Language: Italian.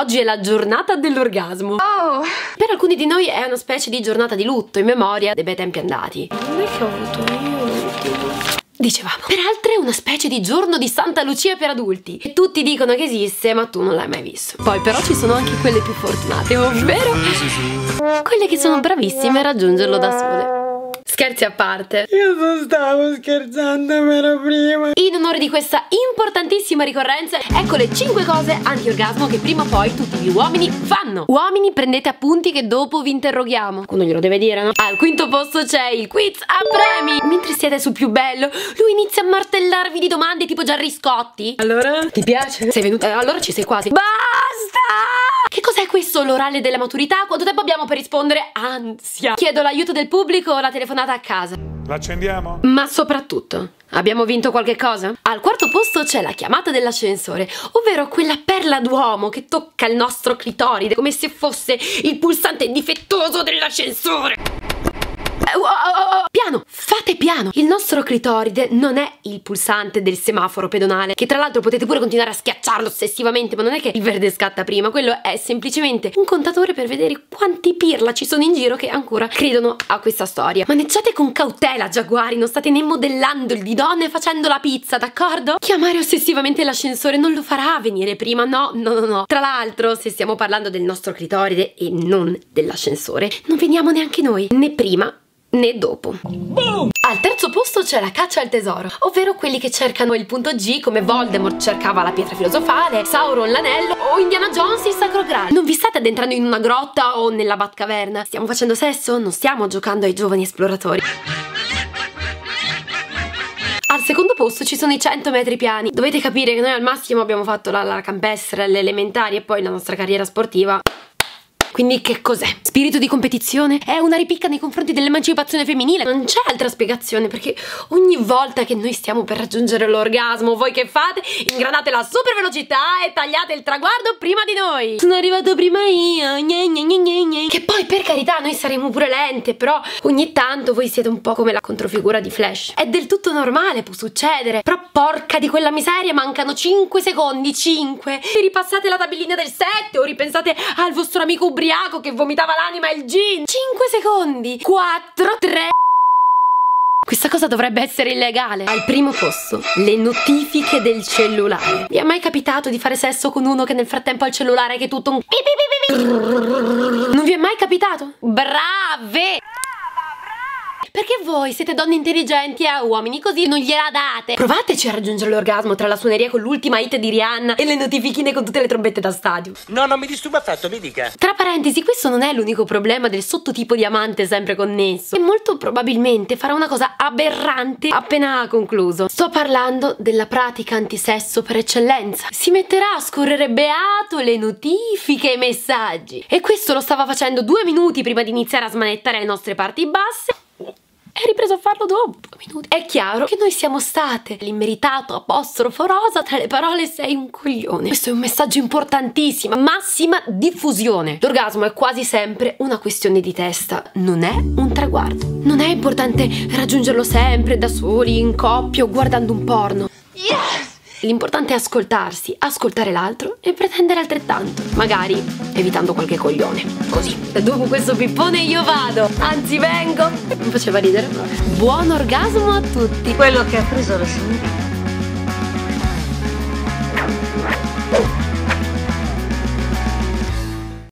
Oggi è la giornata dell'orgasmo. Oh. Per alcuni di noi è una specie di giornata di lutto in memoria dei bei tempi andati. Non è che ho avuto io. Dicevamo. Per altre è una specie di giorno di Santa Lucia per adulti. E tutti dicono che esiste, ma tu non l'hai mai visto. Poi però ci sono anche quelle più fortunate, ovvero quelle che sono bravissime a raggiungerlo da sole. Scherzi a parte. Io non stavo scherzando per prima. In onore di questa importantissima ricorrenza, ecco le 5 cose anti-orgasmo che prima o poi tutti gli uomini fanno. Uomini, prendete appunti che dopo vi interroghiamo. Uno glielo deve dire, no? Al quinto posto c'è il quiz a premi. Mentre siete sul più bello, lui inizia a martellarvi di domande tipo Gerry Scotti. Allora? Ti piace? Sei venuta? Eh, allora ci sei quasi. Basta! Questo l'orale della maturità? Quanto tempo abbiamo per rispondere? Ansia. Chiedo l'aiuto del pubblico o la telefonata a casa. L'accendiamo? Ma soprattutto, abbiamo vinto qualche cosa? Al quarto posto c'è la chiamata dell'ascensore, ovvero quella perla d'uomo che tocca il nostro clitoride come se fosse il pulsante difettoso dell'ascensore. Piano, fate piano. Il nostro clitoride non è il pulsante del semaforo pedonale, che tra l'altro potete pure continuare a schiacciarlo ossessivamente, ma non è che il verde scatta prima, quello è semplicemente un contatore per vedere quanti pirla ci sono in giro che ancora credono a questa storia. Maneggiate con cautela, giaguari, non state né modellando il didò né facendo la pizza, d'accordo? Chiamare ossessivamente l'ascensore non lo farà venire prima, no, no, no, no. Tra l'altro, se stiamo parlando del nostro clitoride e non dell'ascensore, non veniamo neanche noi, né prima né dopo. Boom! Al terzo posto c'è la caccia al tesoro, ovvero quelli che cercano il punto G come Voldemort cercava la pietra filosofale, Sauron l'anello o Indiana Jones il sacro graal. Non vi state addentrando in una grotta o nella Batcaverna. Stiamo facendo sesso? Non stiamo giocando ai giovani esploratori. Al secondo posto ci sono i 100 metri piani. Dovete capire che noi al massimo abbiamo fatto la, la campestre, le elementari e poi la nostra carriera sportiva quindi che cos'è? Spirito di competizione? È una ripicca nei confronti dell'emancipazione femminile? Non c'è altra spiegazione perché ogni volta che noi stiamo per raggiungere l'orgasmo, voi che fate? Ingranate la super velocità e tagliate il traguardo prima di noi. Sono arrivato prima io. Gne, gne, gne, gne. Che per carità noi saremo pure lente, però ogni tanto voi siete un po' come la controfigura di Flash. È del tutto normale, può succedere. Però porca di quella miseria, mancano 5 secondi, 5. E ripassate la tabellina del 7 o ripensate al vostro amico ubriaco che vomitava l'anima e il gin 5 secondi 4 3 questa cosa dovrebbe essere illegale. Al primo posto, le notifiche del cellulare. Vi è mai capitato di fare sesso con uno che nel frattempo ha il cellulare che è tutto un... Non vi è mai capitato? Brave! Perché voi siete donne intelligenti e a uomini così non gliela date. Provateci a raggiungere l'orgasmo tra la suoneria con l'ultima hit di Rihanna e le notifichine con tutte le trombette da stadio. No, non mi disturba affatto, mi dica. Tra parentesi, questo non è l'unico problema del sottotipo di amante sempre connesso. E molto probabilmente farà una cosa aberrante appena concluso. Sto parlando della pratica antisesso per eccellenza. Si metterà a scorrere beato le notifiche e i messaggi. E questo lo stava facendo due minuti prima di iniziare a smanettare le nostre parti basse e ripreso a farlo dopo due minuti. È chiaro che noi siamo state l'immeritato apostrofo rosa tra le parole sei un coglione. Questo è un messaggio importantissimo, massima diffusione. L'orgasmo è quasi sempre una questione di testa, non è un traguardo. Non è importante raggiungerlo sempre da soli, in coppia o guardando un porno. L'importante è ascoltarsi, ascoltare l'altro e pretendere altrettanto, magari evitando qualche coglione. Così. Dopo questo pippone io vado, anzi vengo. Mi faceva ridere. Buon orgasmo a tutti. Quello che ha preso la signora.